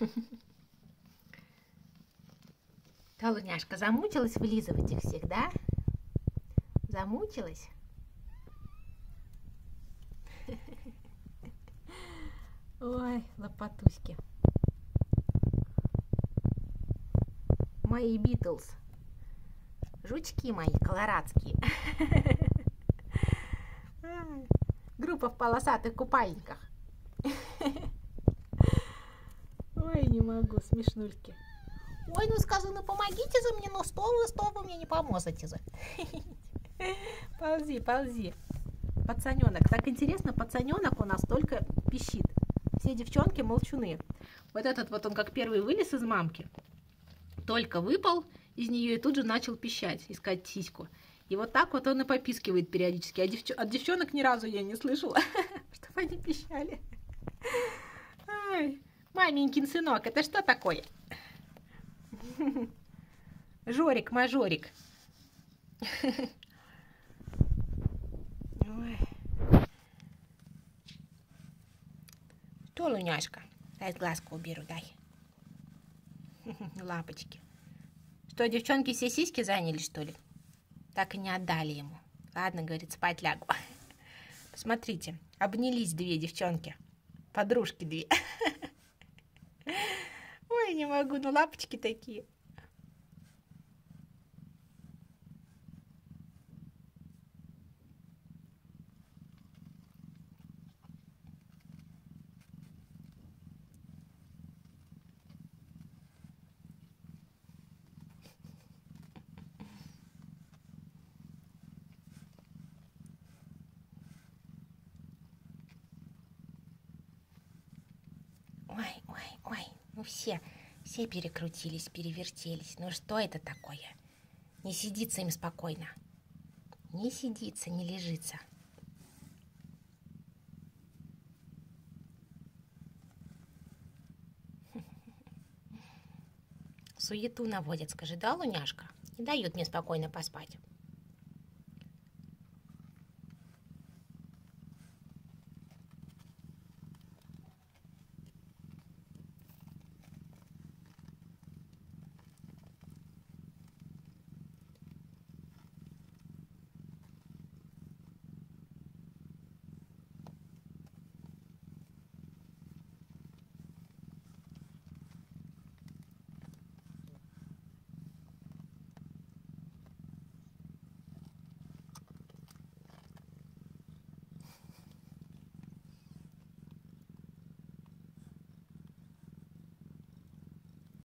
Да, Луняшка, замучилась вылизывать их всех, да? Замучилась? Ой, лопатуськи. Мои Битлз. Жучки мои колорадские. Группа в полосатых купальниках. Ой, не могу, смешнульки. Ой, ну скажу, ну помогите за мне, ну что вы, что вы мне не поможете за. Ползи, ползи. Пацаненок. Так интересно, пацаненок у нас только пищит. Все девчонки молчуны. Вот этот вот он как первый вылез из мамки. Только выпал из нее и тут же начал пищать, искать сиську. И вот так вот он и попискивает периодически. А девч... от девчонок ни разу я не слышала, чтобы они пищали. Ай, маменькин сынок, это что такое? Жорик, мажорик. Что, Луняшка? Дай глазку уберу, дай. Лапочки. Что, девчонки все сиськи заняли, что ли? Так и не отдали ему. Ладно, говорит, спать лягу. Посмотрите, обнялись две девчонки. Подружки две. Не могу, ну лапочки такие. Ой, ой, ой, ну все, все перекрутились, перевертелись. Ну что это такое? Не сидится им спокойно. Не сидится, не лежится. Суету наводят, скажи, да, Луняшка? Не дают мне спокойно поспать.